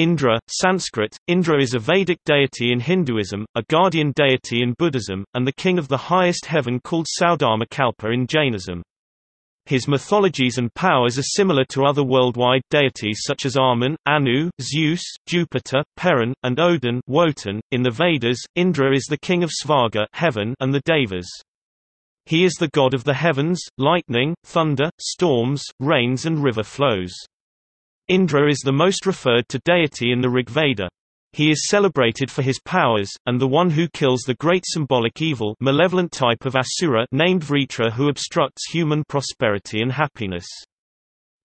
Indra, Sanskrit, Indra is a Vedic deity in Hinduism, a guardian deity in Buddhism, and the king of the highest heaven called Saudharma Kalpa in Jainism. His mythologies and powers are similar to other worldwide deities such as Amun, Anu, Zeus, Jupiter, Perun, and Odin Wotan. .In the Vedas, Indra is the king of Svarga heaven and the Devas. He is the god of the heavens, lightning, thunder, storms, rains and river flows. Indra is the most referred to deity in the Rig Veda. He is celebrated for his powers, and the one who kills the great symbolic evil malevolent type of Asura named Vritra who obstructs human prosperity and happiness.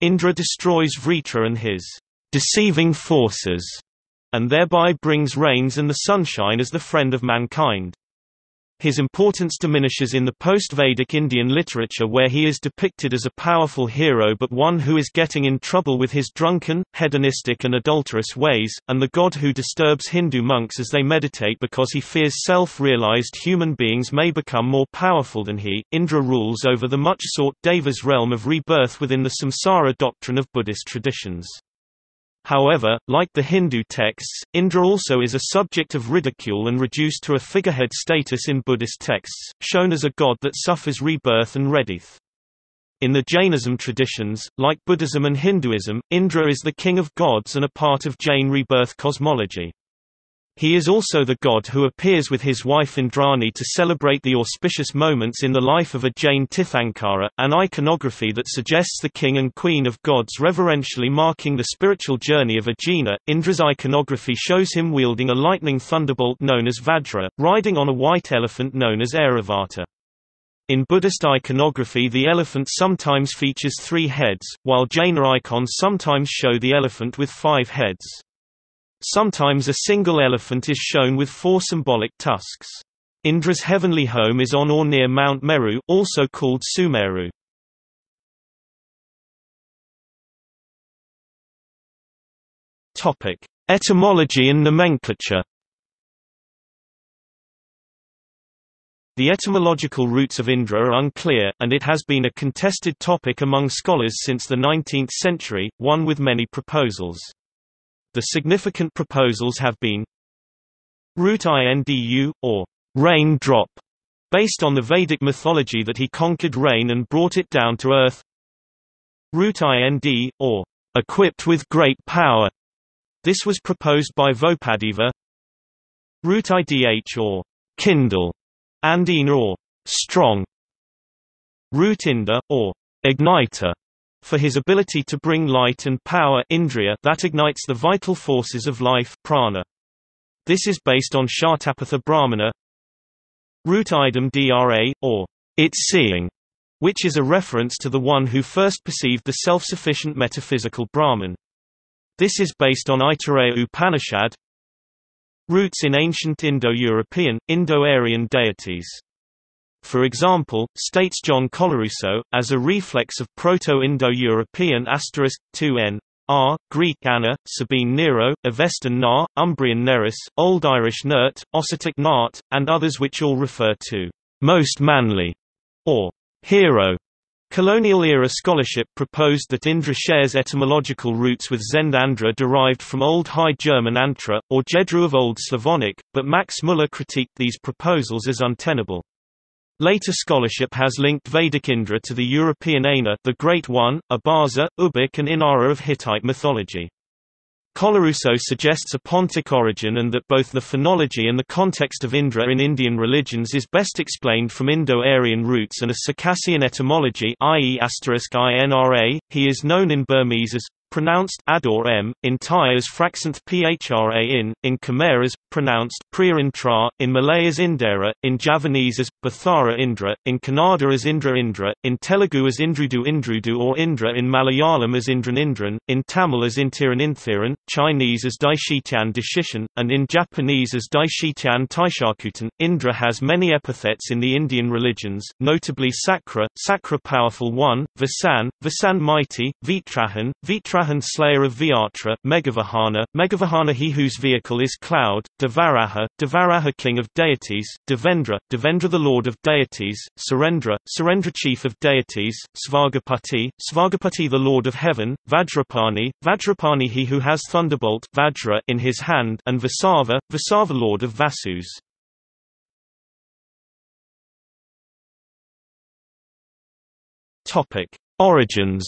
Indra destroys Vritra and his deceiving forces, and thereby brings rains and the sunshine as the friend of mankind. His importance diminishes in the post-Vedic Indian literature where he is depicted as a powerful hero but one who is getting in trouble with his drunken, hedonistic and adulterous ways, and the god who disturbs Hindu monks as they meditate because he fears self-realized human beings may become more powerful than he. Indra rules over the much-sought Devas realm of rebirth within the samsara doctrine of Buddhist traditions. However, like the Hindu texts, Indra also is a subject of ridicule and reduced to a figurehead status in Buddhist texts, shown as a god that suffers rebirth and redeath. In the Jainism traditions, like Buddhism and Hinduism, Indra is the king of gods and a part of Jain rebirth cosmology. He is also the god who appears with his wife Indrani to celebrate the auspicious moments in the life of a Jain Tirthankara, an iconography that suggests the king and queen of gods reverentially marking the spiritual journey of Ajna. Indra's iconography shows him wielding a lightning thunderbolt known as Vajra, riding on a white elephant known as Airavata. In Buddhist iconography the elephant sometimes features three heads, while Jaina icons sometimes show the elephant with five heads. Sometimes a single elephant is shown with four symbolic tusks. Indra's heavenly home is on or near Mount Meru also called Sumeru. Topic: Etymology and nomenclature. The etymological roots of Indra are unclear, and it has been a contested topic among scholars since the 19th century, one with many proposals. The significant proposals have been Root Indu, or rain drop, based on the Vedic mythology that he conquered rain and brought it down to earth. Root Ind, or equipped with great power. This was proposed by Vopadeva. Root Idh or kindle, Andina or strong. Root Inda or igniter for his ability to bring light and power indriya that ignites the vital forces of life prana. This is based on Shatapatha Brahmana Root idam dra, or its seeing, which is a reference to the one who first perceived the self-sufficient metaphysical Brahman. This is based on Aitareya Upanishad Roots in ancient Indo-European, Indo-Aryan deities for example, states John Colarusso, as a reflex of Proto-Indo-European asterisk 2n R, Greek Anna, Sabine Nero, Avestan Na, Umbrian Neris, Old Irish Nert, Ossetic Nart, and others which all refer to most manly or hero. Colonial-era scholarship proposed that Indra shares etymological roots with Zend-Andra derived from Old High German Antra, or Jedru of Old Slavonic, but Max Muller critiqued these proposals as untenable. Later scholarship has linked Vedic Indra to the European Aina the Great One, Abaza, Ubik and Inara of Hittite mythology. Colarusso suggests a Pontic origin and that both the phonology and the context of Indra in Indian religions is best explained from Indo-Aryan roots and a Circassian etymology i.e. He is known in Burmese as pronounced ador m, in Thai as fraxanth phra in, in Khmer as, pronounced priya intra, in Malay as Indera, in Javanese as, Bathara Indra, in Kannada as Indra Indra, in Telugu as Indrudu Indrudu or Indra in Malayalam as Indran Indran, in Tamil as Intiran Inthiran, Chinese as Daishitian Dishishan, and in Japanese as Daishitian Taishakutan. Indra has many epithets in the Indian religions, notably Sakra, Sakra Powerful One, Vasan, Vasan Mighty, Vritrahan, Vitra Vritrahan slayer of Vyatra, Meghavahana, Meghavahana he whose vehicle is cloud, Devaraha, Devaraha king of deities, Devendra, Devendra the lord of deities, Surendra, Surendra chief of deities, Svargapati, Svargapati the lord of heaven, Vajrapani, Vajrapani he who has thunderbolt Vajra in his hand and Vasava, Vasava lord of Vasus. Topic: Origins.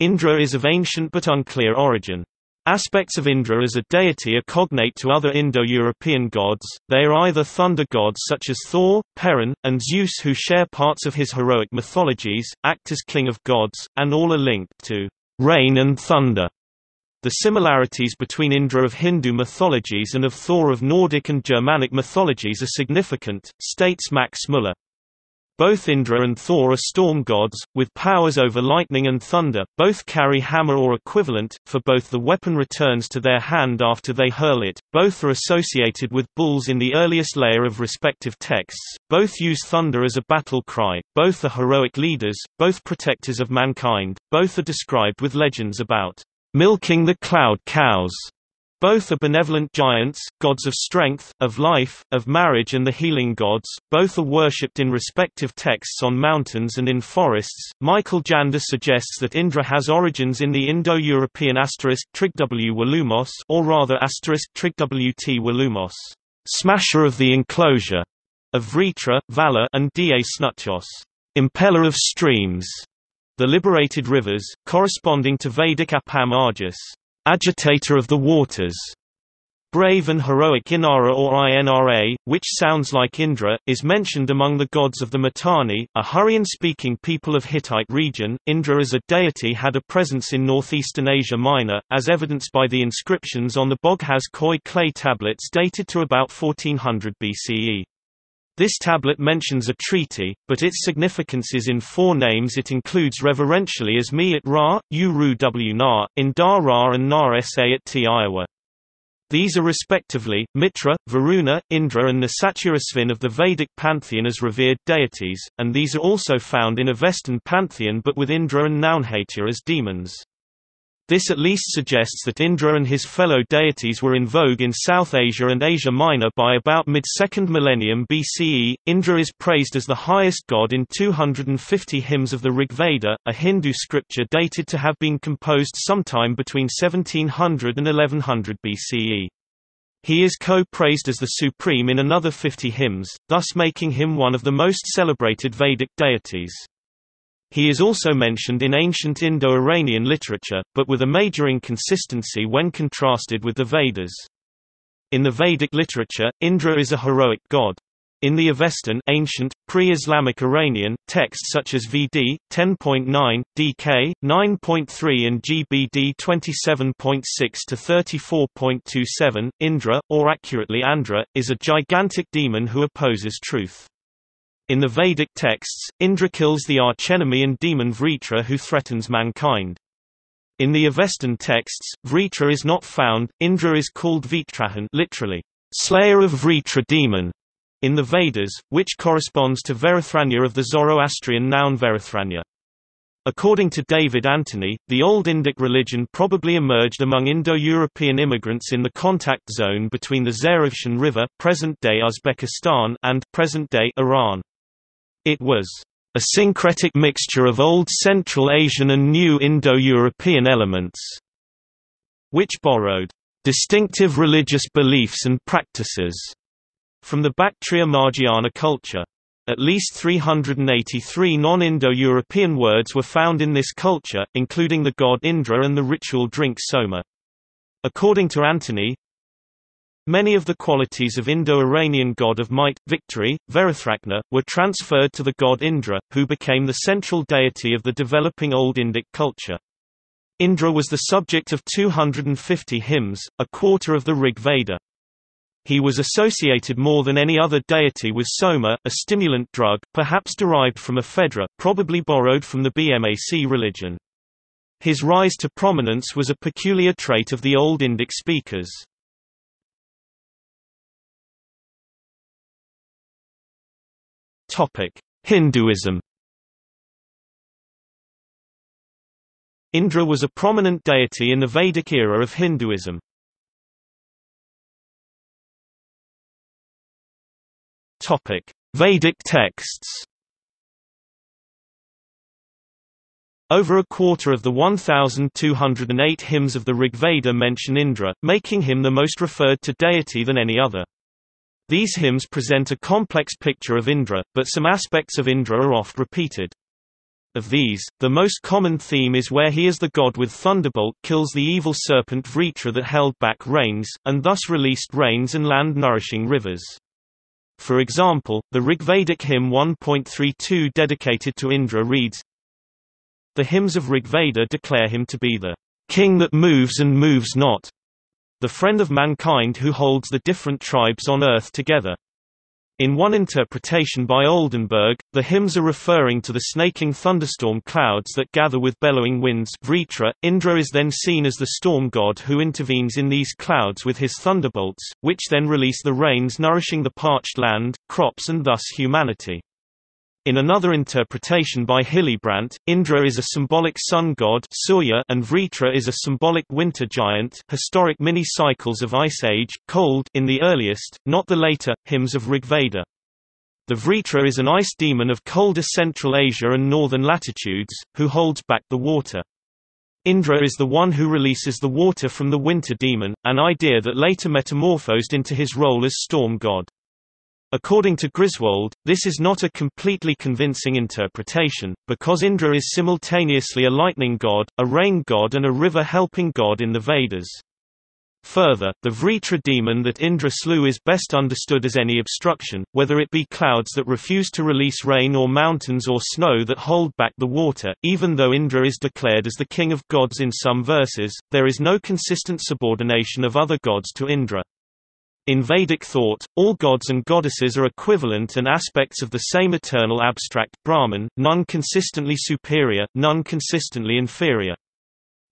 Indra is of ancient but unclear origin. Aspects of Indra as a deity are cognate to other Indo-European gods, they are either thunder gods such as Thor, Perun, and Zeus who share parts of his heroic mythologies, act as king of gods, and all are linked to rain and thunder. The similarities between Indra of Hindu mythologies and of Thor of Nordic and Germanic mythologies are significant, states Max Muller. Both Indra and Thor are storm gods, with powers over lightning and thunder, both carry hammer or equivalent, for both the weapon returns to their hand after they hurl it, both are associated with bulls in the earliest layer of respective texts, both use thunder as a battle cry, both are heroic leaders, both protectors of mankind, both are described with legends about milking the cloud cows. Both are benevolent giants, gods of strength, of life, of marriage and the healing gods. Both are worshipped in respective texts on mountains and in forests. Michael Janda suggests that Indra has origins in the Indo-European asterisk trig w Walumos, or rather asterisk trig wt Walumos, smasher of the enclosure, of Vritra, Vala and Da Snutios, impeller of streams the liberated rivers, corresponding to Vedic Apam Arjus, agitator of the waters. Brave and heroic Inara or Inra, which sounds like Indra, is mentioned among the gods of the Mitanni, a Hurrian-speaking people of Hittite region. Indra as a deity had a presence in northeastern Asia Minor, as evidenced by the inscriptions on the Boghaz Khoi clay tablets dated to about 1400 BCE. This tablet mentions a treaty, but its significance is in four names it includes reverentially as Mi at Ra, U Ru W Na, in Da Ra and Na Sa at T Iowa. These are respectively, Mitra, Varuna, Indra and Nisaturasvin of the Vedic pantheon as revered deities, and these are also found in a Avestan pantheon but with Indra and Naunhatya as demons. This at least suggests that Indra and his fellow deities were in vogue in South Asia and Asia Minor by about mid-2nd millennium BCE. Indra is praised as the highest god in 250 hymns of the Rigveda, a Hindu scripture dated to have been composed sometime between 1700 and 1100 BCE. He is co-praised as the supreme in another 50 hymns, thus making him one of the most celebrated Vedic deities. He is also mentioned in ancient Indo-Iranian literature, but with a major inconsistency when contrasted with the Vedas. In the Vedic literature, Indra is a heroic god. In the Avestan ancient, pre-Islamic Iranian, texts such as VD, 10.9, DK, 9.3 and GBD 27.6 to 34.27, Indra, or accurately Andra, is a gigantic demon who opposes truth. In the Vedic texts, Indra kills the archenemy and demon Vritra who threatens mankind. In the Avestan texts, Vritra is not found, Indra is called Vritrahan literally, slayer of Vritra demon, in the Vedas, which corresponds to Verithragna of the Zoroastrian noun Verithragna. According to David Anthony, the Old Indic religion probably emerged among Indo-European immigrants in the contact zone between the Zarafshan River present-day Uzbekistan and present-day Iran. It was a syncretic mixture of Old Central Asian and New Indo-European elements, which borrowed distinctive religious beliefs and practices from the Bactria Margiana culture. At least 383 non-Indo-European words were found in this culture, including the god Indra and the ritual drink soma. According to Anthony, Many of the qualities of Indo-Iranian god of might, victory, Verithragna, were transferred to the god Indra, who became the central deity of the developing Old Indic culture. Indra was the subject of 250 hymns, a quarter of the Rig Veda. He was associated more than any other deity with soma, a stimulant drug, perhaps derived from ephedra, probably borrowed from the BMAC religion. His rise to prominence was a peculiar trait of the Old Indic speakers. Topic: Hinduism. Indra was a prominent deity in the Vedic era of Hinduism. Topic: Vedic texts. Over a quarter of the 1,208 hymns of the Rigveda mention Indra, making him the most referred to deity than any other. These hymns present a complex picture of Indra, but some aspects of Indra are oft repeated. Of these, the most common theme is where he as the god with thunderbolt kills the evil serpent Vritra that held back rains, and thus released rains and land-nourishing rivers. For example, the Rigvedic hymn 1.32 dedicated to Indra reads, the hymns of Rigveda declare him to be the king that moves and moves not, the friend of mankind who holds the different tribes on earth together. In one interpretation by Oldenberg, the hymns are referring to the snaking thunderstorm clouds that gather with bellowing winds Vritra. Indra is then seen as the storm god who intervenes in these clouds with his thunderbolts, which then release the rains nourishing the parched land, crops and thus humanity. In another interpretation by Hillebrandt, Indra is a symbolic sun god Surya and Vritra is a symbolic winter giant historic mini-cycles of Ice Age, cold in the earliest, not the later, hymns of Rigveda. The Vritra is an ice demon of colder Central Asia and northern latitudes, who holds back the water. Indra is the one who releases the water from the winter demon, an idea that later metamorphosed into his role as storm god. According to Griswold, this is not a completely convincing interpretation, because Indra is simultaneously a lightning god, a rain god and a river-helping god in the Vedas. Further, the Vritra demon that Indra slew is best understood as any obstruction, whether it be clouds that refuse to release rain or mountains or snow that hold back the water. Even though Indra is declared as the king of gods in some verses, there is no consistent subordination of other gods to Indra. In Vedic thought, all gods and goddesses are equivalent and aspects of the same eternal abstract Brahman, none consistently superior, none consistently inferior.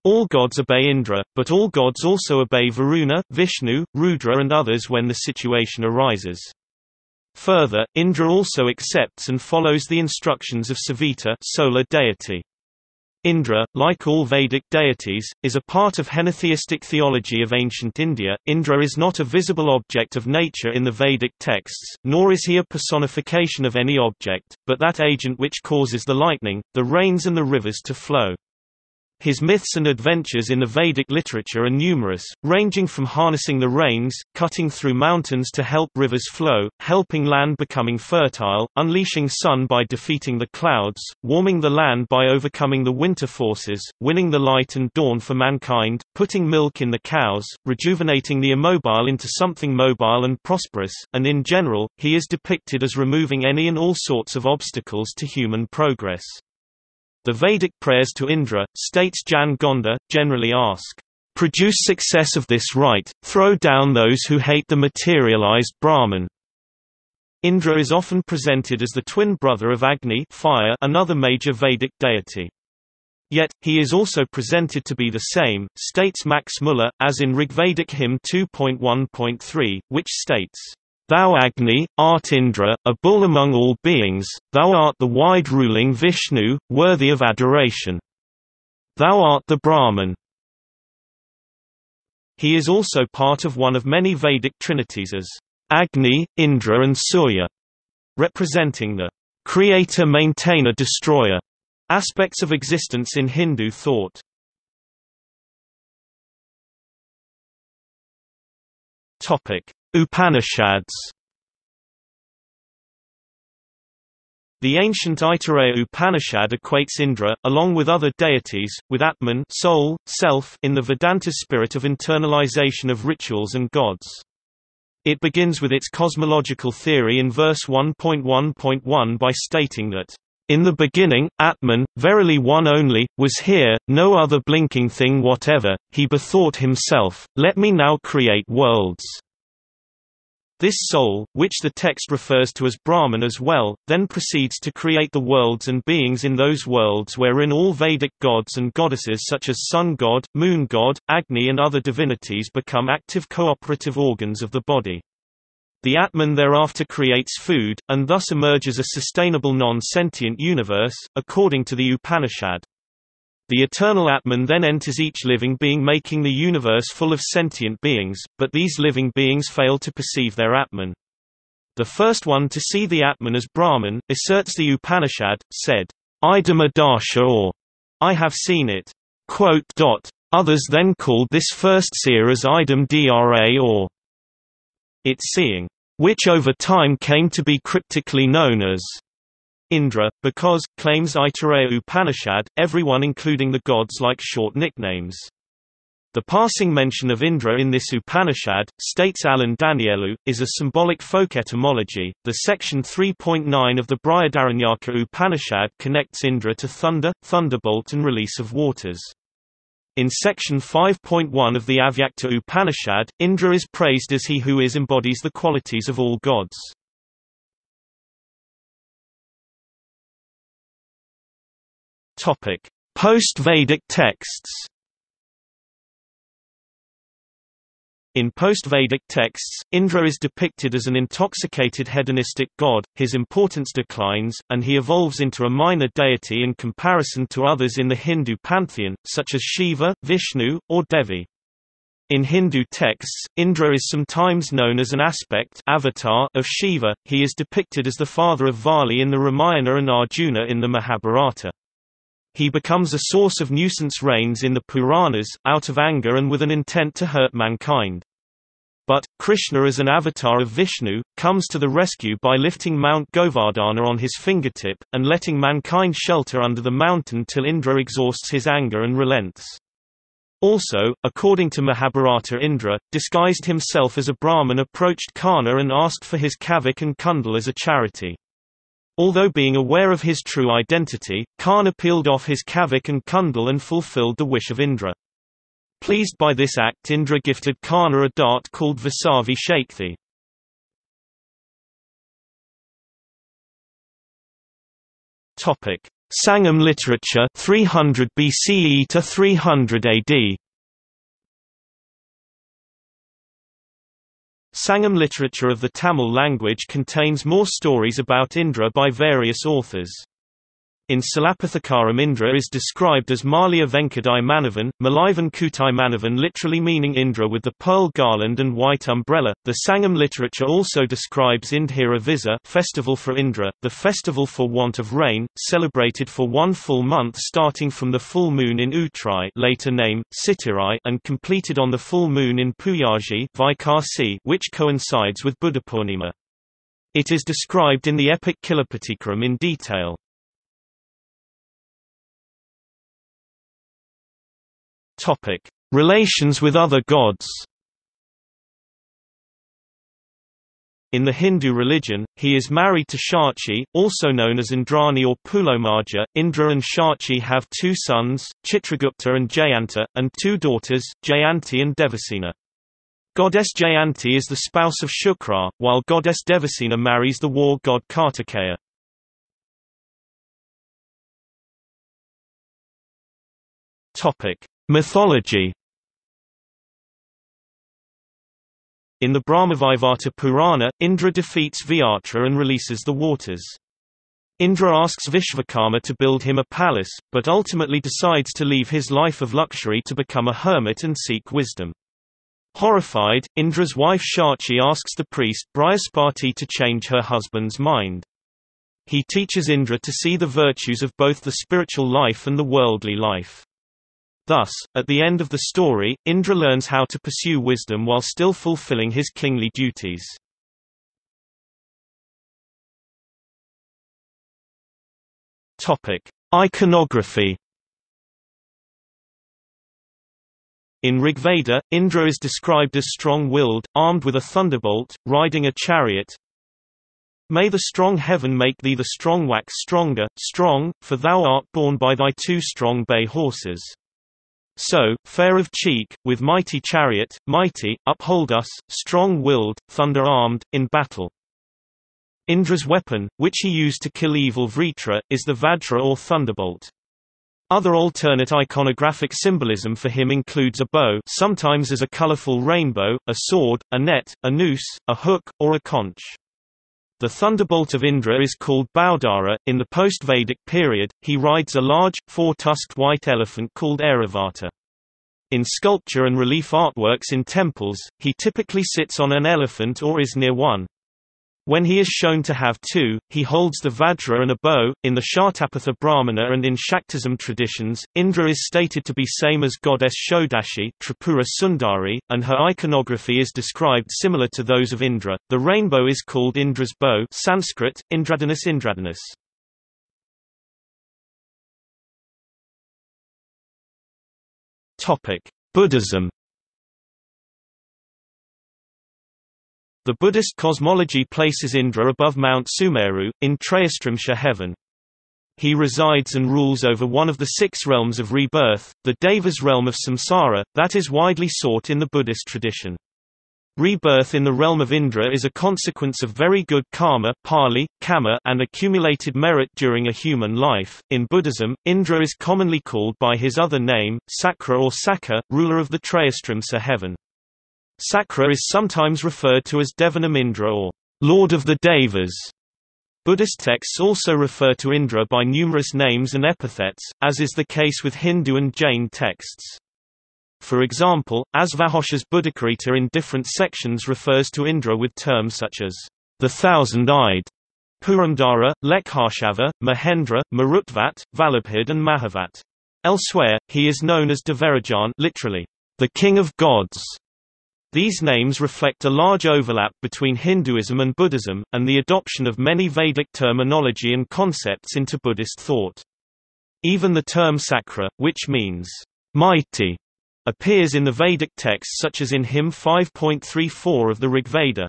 All gods obey Indra, but all gods also obey Varuna, Vishnu, Rudra and others when the situation arises. Further, Indra also accepts and follows the instructions of Savita solar deity. Indra, like all Vedic deities, is a part of henotheistic theology of ancient India. Indra is not a visible object of nature in the Vedic texts, nor is he a personification of any object, but that agent which causes the lightning, the rains and the rivers to flow. His myths and adventures in the Vedic literature are numerous, ranging from harnessing the rains, cutting through mountains to help rivers flow, helping land becoming fertile, unleashing sun by defeating the clouds, warming the land by overcoming the winter forces, winning the light and dawn for mankind, putting milk in the cows, rejuvenating the immobile into something mobile and prosperous, and in general, he is depicted as removing any and all sorts of obstacles to human progress. The Vedic prayers to Indra, states Jan Gonda, generally ask, "...produce success of this rite, throw down those who hate the materialized Brahman." Indra is often presented as the twin brother of Agni fire, another major Vedic deity. Yet, he is also presented to be the same, states Max Muller, as in Rigvedic hymn 2.1.3, which states, Thou Agni, art Indra, a bull among all beings, thou art the wide-ruling Vishnu, worthy of adoration. Thou art the Brahman. He is also part of one of many Vedic trinities as Agni, Indra and Surya, representing the creator maintainer destroyer aspects of existence in Hindu thought. Topic: Upanishads The ancient Aitareya Upanishad equates Indra, along with other deities, with Atman soul, self in the Vedanta spirit of internalization of rituals and gods. It begins with its cosmological theory in verse 1.1.1 by stating that, "...in the beginning, Atman, verily one only, was here, no other blinking thing whatever, he bethought himself, let me now create worlds." This soul, which the text refers to as Brahman as well, then proceeds to create the worlds and beings in those worlds wherein all Vedic gods and goddesses such as sun god, moon god, Agni and other divinities become active cooperative organs of the body. The Atman thereafter creates food, and thus emerges a sustainable non-sentient universe, according to the Upanishad. The eternal Atman then enters each living being making the universe full of sentient beings, but these living beings fail to perceive their Atman. The first one to see the Atman as Brahman, asserts the Upanishad, said, Idam Adarsha or, I have seen it. Others then called this first seer as Idam Dra or, its seeing, which over time came to be cryptically known as Indra, because, claims Aitareya Upanishad, everyone including the gods like short nicknames. The passing mention of Indra in this Upanishad, states Alain Daniélou, is a symbolic folk etymology. The section 3.9 of the Brihadaranyaka Upanishad connects Indra to thunder, thunderbolt and release of waters. In section 5.1 of the Avyakta Upanishad, Indra is praised as he who is embodies the qualities of all gods. Topic: Post-Vedic texts. In post-Vedic texts, Indra is depicted as an intoxicated hedonistic god, his importance declines, and he evolves into a minor deity in comparison to others in the Hindu pantheon, such as Shiva, Vishnu, or Devi. In Hindu texts, Indra is sometimes known as an aspect avatar of Shiva, he is depicted as the father of Vali in the Ramayana and Arjuna in the Mahabharata. He becomes a source of nuisance rains in the Puranas, out of anger and with an intent to hurt mankind. But, Krishna as an avatar of Vishnu, comes to the rescue by lifting Mount Govardhana on his fingertip, and letting mankind shelter under the mountain till Indra exhausts his anger and relents. Also, according to Mahabharata Indra, disguised himself as a Brahmin approached Karna and asked for his kavik and kundal as a charity. Although being aware of his true identity, Karna peeled off his kavik and kundal and fulfilled the wish of Indra. Pleased by this act Indra gifted Karna a dart called Vasavi Shakthi. Sangam literature 300 BCE to 300 AD Sangam literature of the Tamil language contains more stories about Indra by various authors. In Silappatikaram Indra is described as Malia Venkadai Manavan, Malaivan Kutai Manavan literally meaning Indra with the pearl garland and white umbrella. The Sangam literature also describes Indhira Visa festival for Indra, the festival for want of rain, celebrated for one full month starting from the full moon in Uttrai later name, Sitirai and completed on the full moon in Puyaji Vaikasi which coincides with Buddhapurnima. It is described in the epic Kilapatikaram in detail. Topic: Relations with other gods. In the Hindu religion, he is married to Shachi, also known as Indrani or Pulomaja. Indra and Shachi have two sons, Chitragupta and Jayanta, and two daughters, Jayanti and Devasena. Goddess Jayanti is the spouse of Shukra, while goddess Devasena marries the war god Kartikeya. Topic: Mythology In the Brahmavaivarta Purana, Indra defeats Vyatra and releases the waters. Indra asks Vishvakarma to build him a palace, but ultimately decides to leave his life of luxury to become a hermit and seek wisdom. Horrified, Indra's wife Shachi asks the priest Brihaspati to change her husband's mind. He teaches Indra to see the virtues of both the spiritual life and the worldly life. Thus, at the end of the story, Indra learns how to pursue wisdom while still fulfilling his kingly duties. Topic: Iconography. In Rigveda, Indra is described as strong-willed, armed with a thunderbolt, riding a chariot. May the strong heaven make thee the strong wax stronger, strong, for thou art borne by thy two strong bay horses. So, fair of cheek, with mighty chariot, mighty, uphold us, strong-willed, thunder-armed, in battle. Indra's weapon, which he used to kill evil Vritra, is the Vajra or thunderbolt. Other alternate iconographic symbolism for him includes a bow sometimes as a colorful rainbow, a sword, a net, a noose, a hook, or a conch. The thunderbolt of Indra is called Baudara. In the post-Vedic period, he rides a large, four-tusked white elephant called Airavata. In sculpture and relief artworks in temples, he typically sits on an elephant or is near one. When he is shown to have two, he holds the Vajra and a bow. In the Shatapatha Brahmana and in Shaktism traditions, Indra is stated to be same as goddess Shodashi Tripura Sundari, and her iconography is described similar to those of Indra. The rainbow is called Indra's bow Sanskrit, Indradhanus Indradhanus. Buddhism The Buddhist cosmology places Indra above Mount Sumeru, in Trayastrimsha heaven. He resides and rules over one of the six realms of rebirth, the Devas realm of samsara, that is widely sought in the Buddhist tradition. Rebirth in the realm of Indra is a consequence of very good karma Pali, kamma, and accumulated merit during a human life. In Buddhism, Indra is commonly called by his other name, Sakra or Saka, ruler of the Trayastrimsa heaven. Sakra is sometimes referred to as Devanamindra or Lord of the Devas. Buddhist texts also refer to Indra by numerous names and epithets, as is the case with Hindu and Jain texts. For example, Asvaghosa's Buddhacarita in different sections refers to Indra with terms such as the thousand-eyed, Purandara, Lekhashava, Mahendra, Marutvat, Vallabhid and Mahavat. Elsewhere, he is known as Devarajan literally, the king of gods, these names reflect a large overlap between Hinduism and Buddhism, and the adoption of many Vedic terminology and concepts into Buddhist thought. Even the term sakra, which means mighty, appears in the Vedic texts such as in hymn 5.34 of the Rigveda.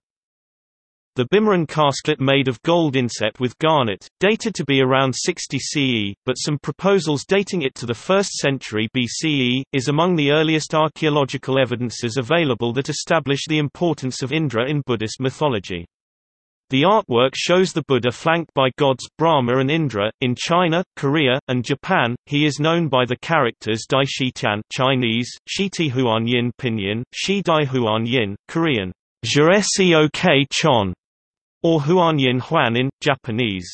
The Bimaran casket made of gold inset with garnet, dated to be around 60 CE, but some proposals dating it to the 1st century BCE, is among the earliest archaeological evidences available that establish the importance of Indra in Buddhist mythology. The artwork shows the Buddha flanked by gods Brahma and Indra. In China, Korea, and Japan, he is known by the characters Dai Shi Tian Chinese, Shi Ti Huan Yin Pinyin, Shi Dai Huan Yin, Korean, Jire Chon, or Huanyin Huan in Japanese,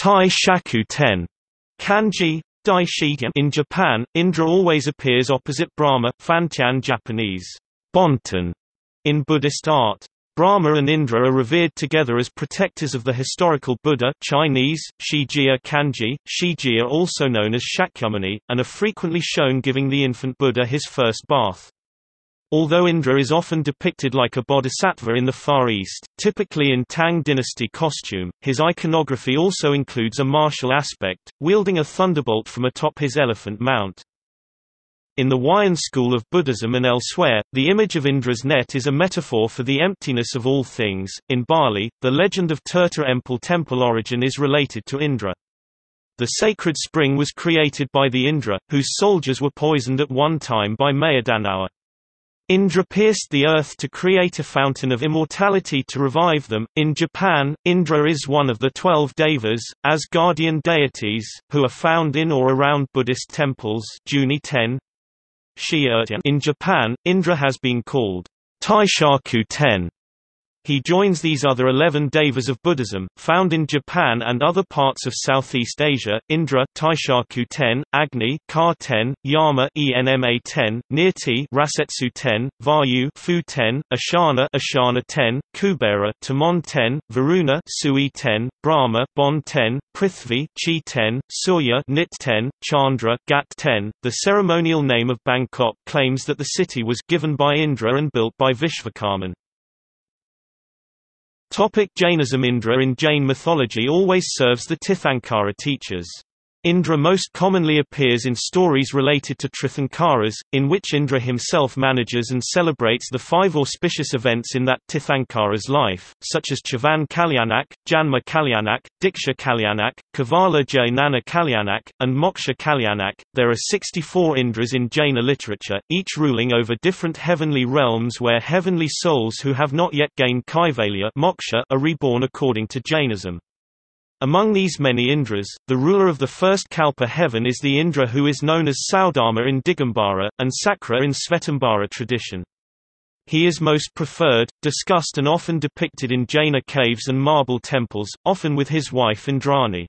Tai Shaku Ten, kanji, Dai In Japan, Indra always appears opposite Brahma Fantian Japanese, Bonten, in Buddhist art. Brahma and Indra are revered together as protectors of the historical Buddha Chinese, Shijia kanji, Shijia also known as Shakyamuni, and are frequently shown giving the infant Buddha his first bath. Although Indra is often depicted like a bodhisattva in the Far East, typically in Tang dynasty costume, his iconography also includes a martial aspect, wielding a thunderbolt from atop his elephant mount. In the Huayan school of Buddhism and elsewhere, the image of Indra's net is a metaphor for the emptiness of all things. In Bali, the legend of Tirta Empul temple origin is related to Indra. The sacred spring was created by the Indra, whose soldiers were poisoned at one time by Mayadanawa. Indra pierced the earth to create a fountain of immortality to revive them. In Japan, Indra is one of the twelve devas, as guardian deities, who are found in or around Buddhist temples. 10. Er in Japan, Indra has been called Taishaku Ten he joins these other 11 devas of Buddhism, found in Japan and other parts of Southeast Asia, Indra Taishaku 10, Agni Ka 10, Yama Enma 10, Nirti Rasetsu 10, Vayu Fu 10, Ashana Ashana 10, Kubera Tamon 10, Varuna Sui 10, Brahma Bon 10, Prithvi Chi 10, Surya Nit 10, Chandra Gat 10. The ceremonial name of Bangkok claims that the city was given by Indra and built by Vishvakarman. Topic Jainism Indra in Jain mythology always serves the Tirthankara teachers. Indra most commonly appears in stories related to Tirthankaras, in which Indra himself manages and celebrates the five auspicious events in that Tirthankara's life, such as Chavan Kalyanak, Janma Kalyanak, Diksha Kalyanak, Kevala Jnana Kalyanak, and Moksha Kalyanak. There are 64 Indras in Jaina literature, each ruling over different heavenly realms where heavenly souls who have not yet gained Kaivalya moksha are reborn according to Jainism. Among these many Indras, the ruler of the first Kalpa heaven is the Indra who is known as Saudharma in Digambara, and Sakra in Svetambara tradition. He is most preferred, discussed and often depicted in Jaina caves and marble temples, often with his wife Indrani.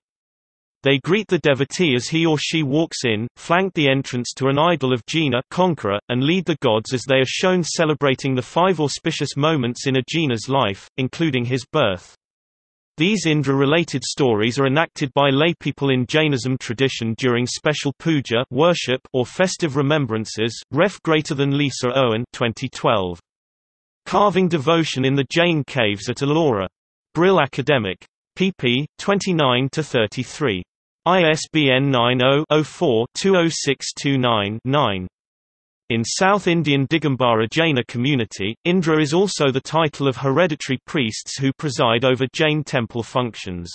They greet the devotee as he or she walks in, flank the entrance to an idol of Jina conqueror, and lead the gods as they are shown celebrating the five auspicious moments in a Jina's life, including his birth. These Indra-related stories are enacted by laypeople in Jainism tradition during special puja worship or festive remembrances. Ref greater than Lisa Owen 2012. Carving devotion in the Jain caves at Ellora. Brill Academic. pp. 29 to 33. ISBN 90-04-20629-9. In South Indian Digambara Jaina community, Indra is also the title of hereditary priests who preside over Jain temple functions.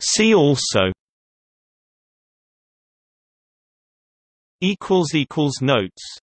See also Notes